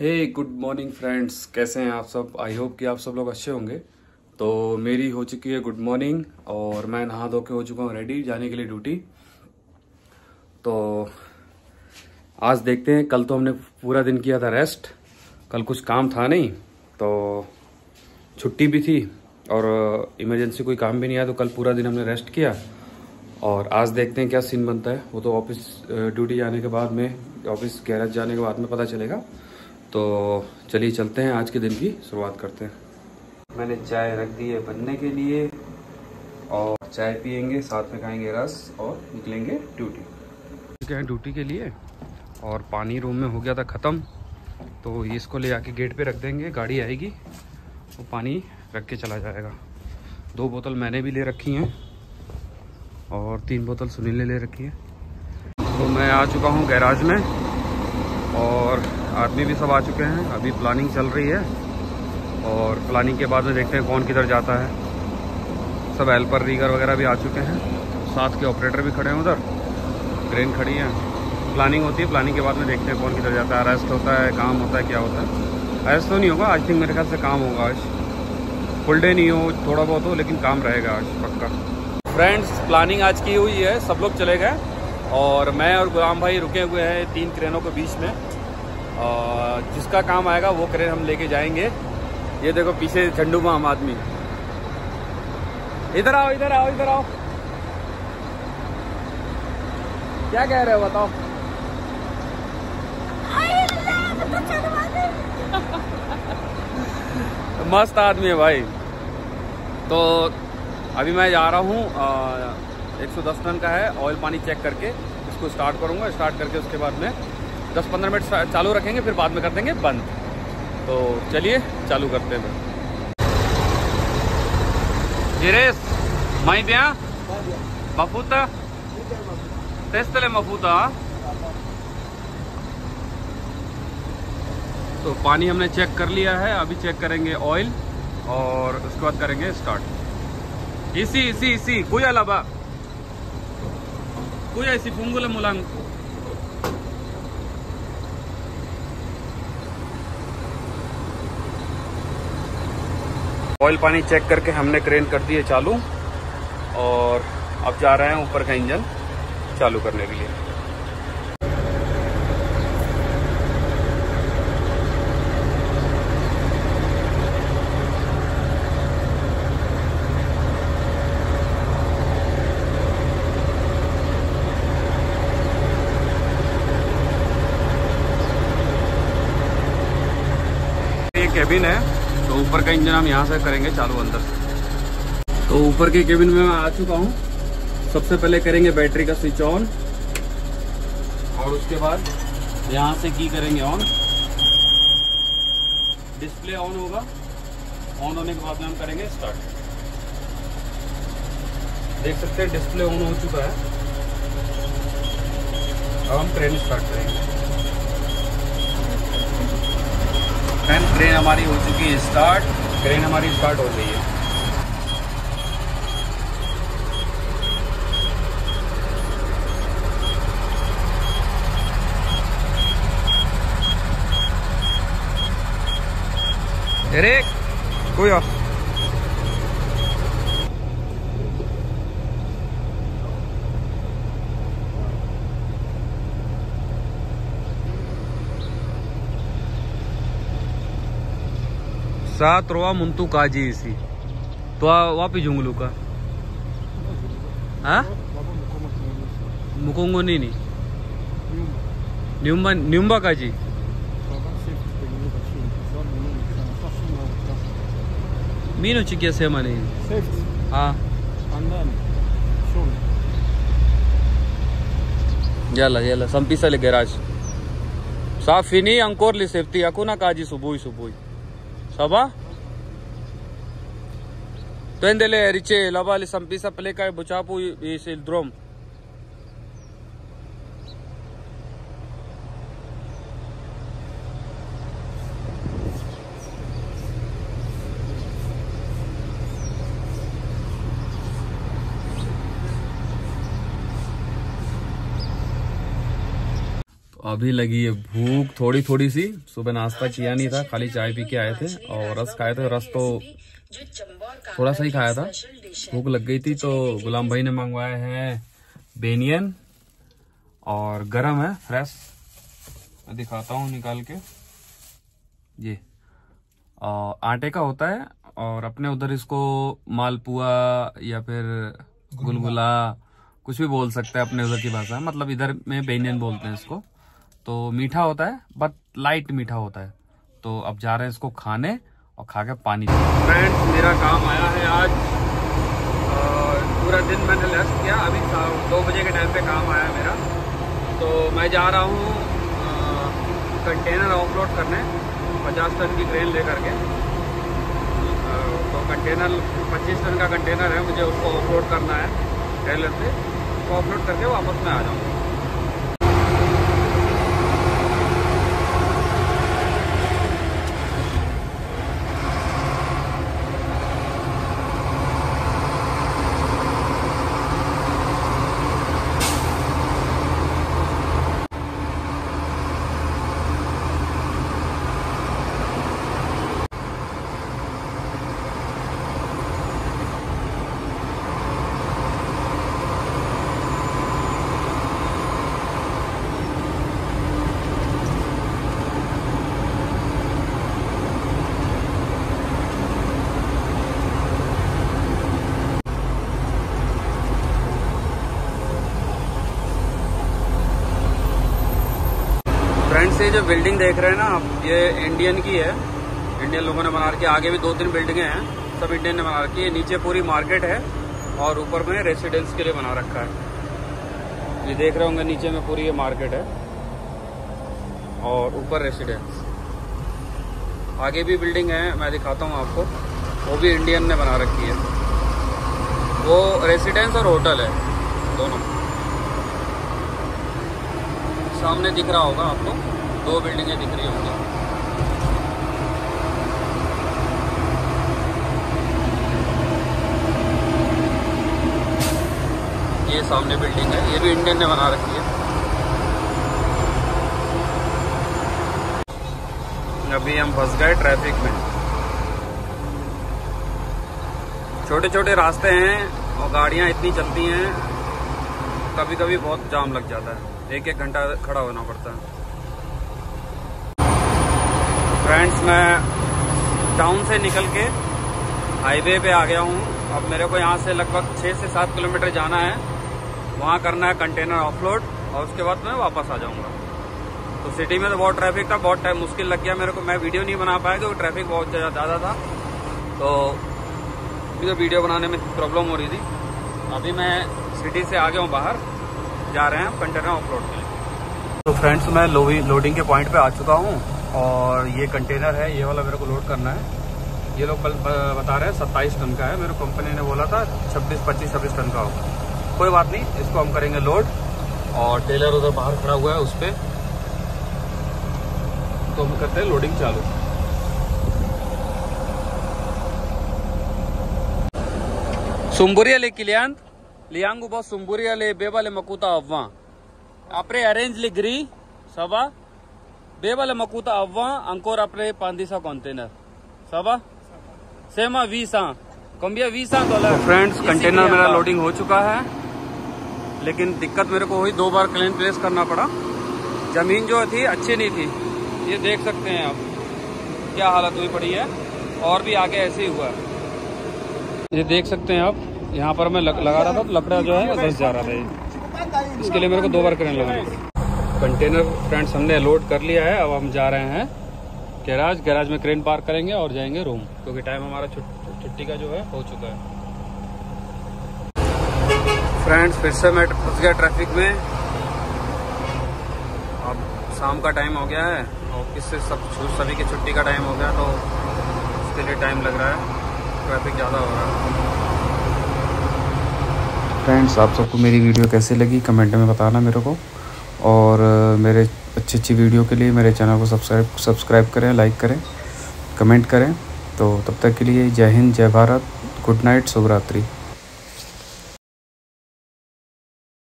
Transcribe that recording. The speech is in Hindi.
हे गुड मॉर्निंग फ्रेंड्स कैसे हैं आप सब? आई होप कि आप सब लोग अच्छे होंगे। तो मेरी हो चुकी है गुड मॉर्निंग और मैं नहा धो के हो चुका हूँ रेडी जाने के लिए ड्यूटी तो आज देखते हैं, कल तो हमने पूरा दिन किया था रेस्ट कल कुछ काम था नहीं तो छुट्टी भी थी और इमरजेंसी कोई काम भी नहीं आया तो कल पूरा दिन हमने रेस्ट किया। और आज देखते हैं क्या सीन बनता है। वो तो ऑफ़िस ड्यूटी जाने के बाद में ऑफ़िस गैरेज जाने के बाद में पता चलेगा। तो चलिए चलते हैं आज के दिन की शुरुआत करते हैं। मैंने चाय रख दी है बनने के लिए और चाय पियेंगे साथ में खाएँगे रस और निकलेंगे ड्यूटी। हैं ड्यूटी के लिए। और पानी रूम में हो गया था ख़त्म तो इसको ले आके गेट पे रख देंगे गाड़ी आएगी वो पानी रख के चला जाएगा। दो बोतल मैंने भी ले रखी हैं और तीन बोतल सुनील ने ले रखी है। तो मैं आ चुका हूँ गैराज में। और आदमी भी सब आ चुके हैं। अभी प्लानिंग चल रही है। और प्लानिंग के बाद में देखते हैं कौन किधर जाता है। सब हेल्पर रीगर वगैरह भी आ चुके हैं। साथ के ऑपरेटर भी खड़े हैं उधर। ट्रेन खड़ी है। प्लानिंग होती है। प्लानिंग के बाद में देखते हैं कौन किधर जाता है। अरेस्ट होता है, काम होता है, क्या होता है। अरेस्ट तो नहीं होगा। आज थिंक मेरे ख्याल से काम होगा आज। फुल डे नहीं हो, थोड़ा बहुत हो, लेकिन काम रहेगा आज, पक्का। फ्रेंड्स प्लानिंग आज की हुई है। सब लोग चले गए। और मैं और गुलाम भाई रुके हुए हैं तीन ट्रेनों के बीच में। और जिसका काम आएगा वो क्रेन हम लेके जाएँगे। ये देखो पीछे झंडू में हम आदमी। इधर आओ इधर आओ इधर आओ। क्या कह रहे हो बताओ? मस्त आदमी है भाई। तो अभी मैं जा रहा हूँ एक सौ दस टन का है ऑयल पानी चेक करके, इसको स्टार्ट करूँगा। स्टार्ट करके उसके बाद में दस पंद्रह मिनट चालू रखेंगे, फिर बाद में कर देंगे, बंद। तो चलिए, चालू करते हैं जिरेस माई ब्या मफूता? तेस्तले मफूता? तो पानी हमने चेक कर लिया है, अभी चेक करेंगे ऑयल, और उसके बाद करेंगे स्टार्ट। इसी इसी इसी, कोई अलावा? कोई ऐसी फुंगुल मुलांग ऑयल पानी चेक करके हमने क्रेन कर दिए चालू और अब जा रहे हैं ऊपर का इंजन चालू करने के लिए। केबिन है। ऊपर का इंजन हम यहाँ से करेंगे चालू अंदर। तो ऊपर के केबिन में मैं आ चुका हूँ। सबसे पहले करेंगे बैटरी का स्विच ऑन और उसके बाद यहाँ से की करेंगे ऑन डिस्प्ले ऑन होगा। ऑन होने के बाद में हम करेंगे स्टार्ट देख सकते हैं डिस्प्ले ऑन हो चुका है। अब हम ट्रेन स्टार्ट करेंगे। फ्रेंड क्रेन हमारी हो चुकी है स्टार्ट ट्रेन हमारी स्टार्ट हो गई है Erik, goeie. सात रोवा मुंतु काजी इसी। तो वापी जुंगलू का। हाँ? मुकुंगो नहीं न्यूम्बा न्यूम्बा काजी मीनू चिकिया सेम नहीं हाँ। जला जला संपीसा ले गैराज। साफ़ ही नहीं, अंकोर ली सेफ्ती अकू काजी सुबह ही Saba? Tuendele, Riche, Lavali, Sampisa, Pelekai, Buchapu, Isil, Drum. अभी लगी है भूख थोड़ी थोड़ी सी। सुबह नाश्ता किया नहीं था, खाली चाय पी के आए थे और रस खाए थे। रस तो थोड़ा सा ही खाया था। भूख लग गई थी तो गुलाम भाई ने मंगवाया है बेनियन और गरम है, फ्रेश। मैं दिखाता हूँ निकाल के। ये आटे का होता है और अपने उधर इसको मालपुआ या फिर गुलगुला, कुछ भी बोल सकते हैं अपने उधर की भाषा। मतलब इधर में बेनियन बोलते हैं इसको। तो मीठा होता है बट लाइट मीठा होता है। तो अब जा रहे हैं इसको खाने और खा के पानी फ्रेंड्स मेरा काम आया है आज। पूरा दिन मैंने लेस्ट किया। अभी दो बजे के टाइम पे काम आया मेरा। तो मैं जा रहा हूँ कंटेनर ऑफलोड करने, पचास टन की क्रेन ले करके तो कंटेनर पच्चीस टन का कंटेनर है, मुझे उसको ऑफलोड करना है ट्रेलर से तो ऑफलोड करके वापस मैं आ जाऊँगा फ्रेंड्स ये जो बिल्डिंग देख रहे हैं ना आप, ये इंडियन की है। इंडियन लोगों ने बना रखी आगे भी दो तीन बिल्डिंगे हैं। सब इंडियन ने बना रखी है। नीचे पूरी मार्केट है और ऊपर में रेसिडेंस के लिए बना रखा है। ये देख रहे होंगे, नीचे में पूरी ये मार्केट है और ऊपर रेसिडेंस आगे भी बिल्डिंग है, मैं दिखाता हूँ आपको। वो भी इंडियन ने बना रखी है। वो रेसिडेंस और होटल है, दोनों। सामने दिख रहा होगा आपको। दो बिल्डिंगें दिख रही होंगी। ये सामने बिल्डिंग है, ये भी इंडियन ने बना रखी है। अभी हम फंस गए ट्रैफ़िक में। छोटे छोटे रास्ते हैं और गाड़ियाँ इतनी चलती हैं कभी कभी बहुत जाम लग जाता है। एक एक घंटा खड़ा होना पड़ता है। फ्रेंड्स, मैं टाउन से निकल के हाईवे पे आ गया हूँ। अब मेरे को यहाँ से लगभग छः से सात किलोमीटर जाना है। वहाँ करना है कंटेनर ऑफलोड और उसके बाद मैं वापस आ जाऊँगा। तो सिटी में तो बहुत ट्रैफ़िक था, बहुत टाइम मुश्किल लग गया मेरे को। मैं वीडियो नहीं बना पाया क्योंकि ट्रैफ़िक बहुत ज़्यादा था। तो मुझे वीडियो बनाने में प्रॉब्लम हो रही थी। अभी मैं सिटी से आ गया हूँ बाहर। जा रहे हैं कंटेनर ऑफलोड के लिए। तो फ्रेंड्स मैं लोडिंग के पॉइंट पे आ चुका हूँ। और ये कंटेनर है, ये वाला मेरे को लोड करना है। ये लोग कल बता रहे हैं, सत्ताईस टन का है। मेरे कंपनी ने बोला था, छब्बीस, पच्चीस, छब्बीस टन का होगा। कोई बात नहीं, इसको हम करेंगे लोड और टेलर उधर बाहर खड़ा हुआ है, उस पर तो हम करते हैं लोडिंग चालू। सुम्बुरिया ले किलियांत liangu bo sumburia le beba le makuta avva apre arrange le gri saba le makuta avva ancora apre pandisa container saba सेमा वीसा कम्बिया वीसा डॉलर फ्रेंड्स कंटेनर मेरा लोडिंग हो चुका है। लेकिन दिक्कत मेरे को हुई दो बार क्लेन प्लेस करना पड़ा। ज़मीन जो थी अच्छी नहीं थी। ये देख सकते हैं आप। क्या हालत हुई पड़ी है? और भी आगे ऐसे ही हुआ। है ये देख सकते हैं आप। यहाँ पर मैं लग, लगा रहा था तो लकड़ा जो है दस जा रहा था इसके लिए मेरे को दो बार करें लगानी पड़ी कंटेनर फ्रेंड्स हमने लोड कर लिया है, अब हम जा रहे हैं गैराज गैराज में क्रेन पार्क करेंगे और जाएँगे रूम क्योंकि टाइम हमारा छुट्टी का जो है, हो चुका है. फ्रेंड्स फिर से मैं फंस गया ट्रैफ़िक में. अब शाम का टाइम हो गया है. ऑफ़िस से सब सभी की छुट्टी का टाइम हो गया तो उसके लिए टाइम लग रहा है. ट्रैफ़िक ज़्यादा हो रहा है. फ्रेंड्स आप सबको मेरी वीडियो कैसी लगी? कमेंट में बताना मेरे को. और मेरे अच्छी अच्छी वीडियो के लिए मेरे चैनल को सब्सक्राइब सब्सक्राइब करें, लाइक करें, कमेंट करें। तो तब तक के लिए जय हिंद, जय भारत, गुड नाइट शुभ रात्रि